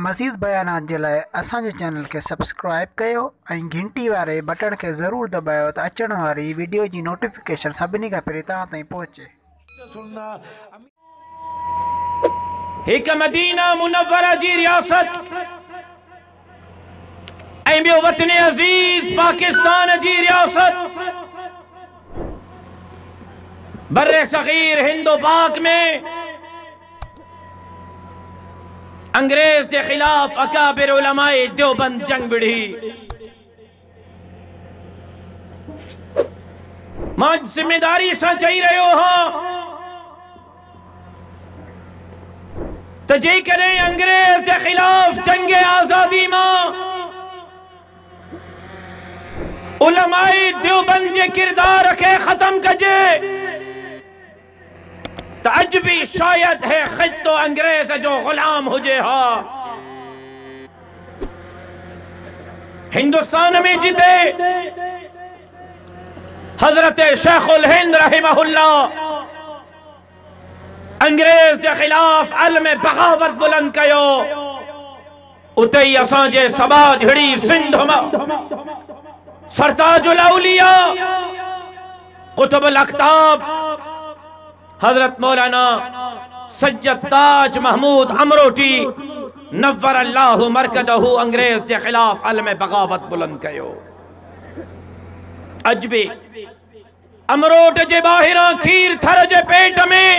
मज़ीद बयानात जे लाइ असांजे चैनल खे सब्सक्राइब कयो ऐं घंटी वारे बटण खे ज़रूरु दॿायो अचण वारी वीडियो जी नोटिफिकेशन सभिनी खां पहिरीं तव्हां ताईं मदीना मुनव्वरा जी रियासत ऐं ॿियो वतन अज़ीज़ पाकिस्तान जी रियासत। बर्रे सगीर हिंदो पाक में अंग्रेज़ के खिलाफ अकाबिर उलमाए देवबंद जंग बिड़ी माँ ज़िम्मेदारी से चई रहियो हाँ तो जी करें अंग्रेज़ के खिलाफ जंग आज़ादी माँ। उलमाई देवबंद के किरदार खे खत्म कजे। तो अज भी शायद है खुद तो अंग्रेज़ जो गुलाम हुजे हा। हिंदुस्तान में जीते हज़रत शेखुल हिंद रहिमहुल्ला। अंग्रेज़ के खिलाफ अलम बगावत बुलंद कयो। उते ही असांजे समाज हिड़ी सिंध माँ। सरताजुल औलिया, कुतुबुल अख्ताब हज़रत मौलाना सैयद ताज महमूद अमरोटी नव्वर अल्लाह मरकदहू अंग्रेज़ के खिलाफ अलम बगावत बुलंद कयो। अज भी अमरोट जे ॿाहिरां खीर थर जे पेट में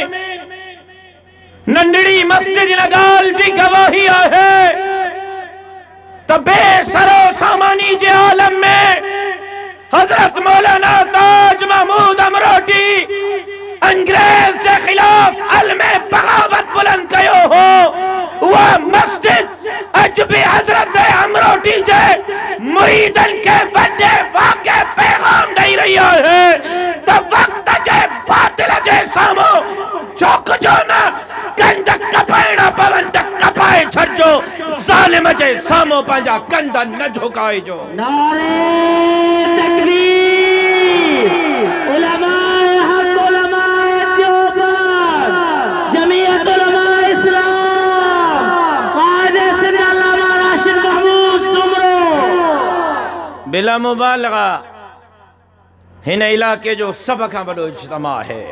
नंढड़ी मस्जिद लगाल जी गवाही आहे। त बेसरो सामानी जे आलम में हज़रत मौलाना ताज महमूद अमरोटी अंग्रेज़ के खिलाफ अलम बगावत बुलंद कयो हो। वह मस्जिद अज भी हज़रत अमरोटी जे मुरीदन के वड्डे वाके पैगाम ॾेई रही है। त वक्त जे बातिल जे साम्हूं चौक जो न, कंद कपाइणा पवन त कपाए छॾिजो ज़ालिम जे साम्हूं पंहिंजा कंद न झुकाइजो नारे तकबीर उलमाए बिला मुबालगा। हिन इलाके जो सभ खां वॾो इज्तमा है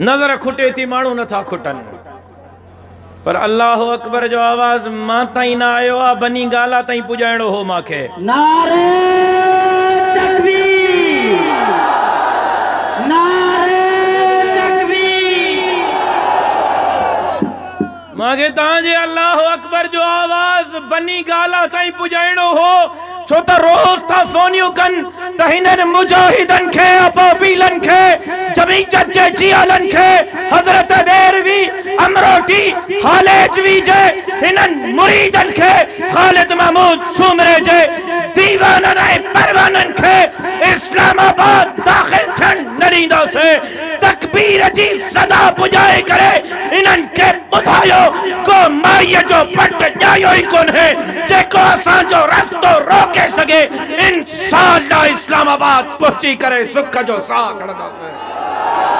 नज़र खुटे थी माण्हू नथा खुटनि। पर अल्लाह अकबर जो आवाज़ माँ ताईं न आयो आहे बनी गाला ताईं पुॼाइणो हो मूंखे। मूंखे तव्हांजे अल्लाह अकबर जो आवाज़ बनी गाला ताईं पुॼाइणो हो। छो रोज़ था सोनियों कन त हिननि मुजाहिदनि खे अबाबीलनि खे जमी जजे जियालनि खे, हज़रत देरवी अमरोटी हालेजवी जे हिननि मुरीदनि खे, ख़ालिद महमूद, सुमरे जे दीवाननि ऐं परवाननि खे, इस्लामाबाद दाख़िल थियण न ॾींदासीं। तकबीर जी सदा पुॼाए करे इन्हनि खे ॿुधायो, को माईअ जो पट ॼायो ई कोन्हे, जेको असांजो रस्तो रोके सघे इंशाअल्लाह इस्लामाबाद पहुची करे सुख जो साह खणंदासीं। नारे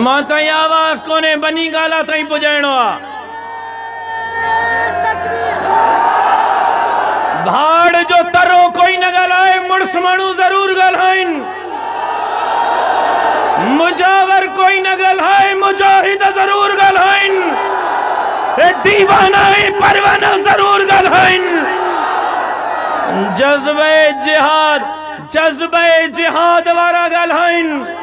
माँ ताईं आवाज़ कोन्हे बनी गाला ताईं पुॼाइणो भाड़ जो तरो कोई न ॻाल्हाए, मुड़ुस माण्हू ज़रूर ॻाल्हाइनि। मुजावर कोई न ॻाल्हाए, मुजाहिद ज़रूर ॻाल्हाइनि। दीवाना ऐं परवाना ज़रूर ॻाल्हाइनि। जज़्बे जिहाद जज़्बे जिहाद वारा ॻाल्हाइनि।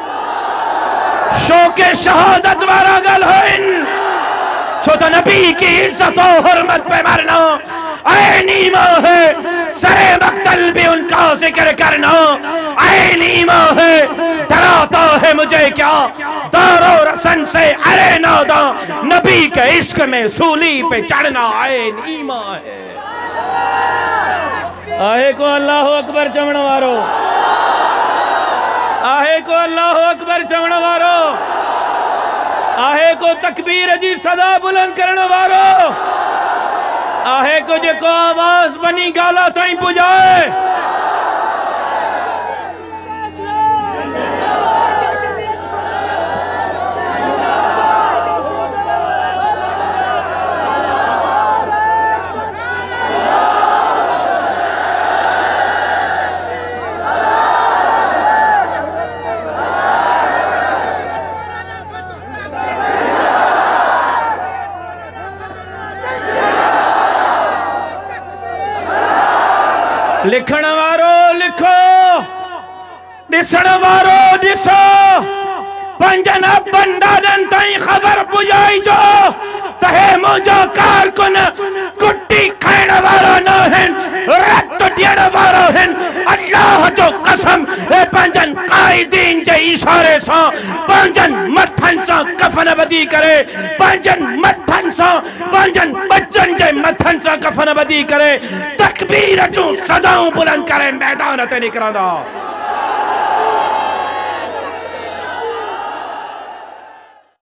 शौके शहादत वारा ॻाल्हाइनि छो त नबी की इज़्ज़त और हुर्मत पे मरना। ईमान है, सरे मक्तल भी उनका ज़िक्र करना। ईमान है, डराता है मुझे क्या? दारो रसन से अरे नादा, नबी के इश्क में सूली पे चढ़ना। ईमान है। आहे को अल्लाह अकबर चवण वारो। आहे को अल्लाह अकबर चवण वारो। आहे को तकबीर जी सदा बुलंद करण वारो। आहे को जेको आवाज़ बनी गाला ताईं पुॼाए। लिखण वारो लिखो। ॾिसण वारो ॾिसो। पंजनि भंडारनि ताईं ख़बर पुॼाइजो त हे मुंहिंजो कारकुन कुटी खाइण वारो न आहिनि रत ॾियण वारा आहिनि अल्लाह जो कसम हे पंजनि दीन जे इशारे सां। पंजन मथनि सां कफ़न ॿधी करे। पंजन मथनि सां पंजन बचनि जे मथनि सां कफ़न ॿधी करे। तकबीर जूं सदाऊं बुलंद करे मैदान ते निकिरंदा।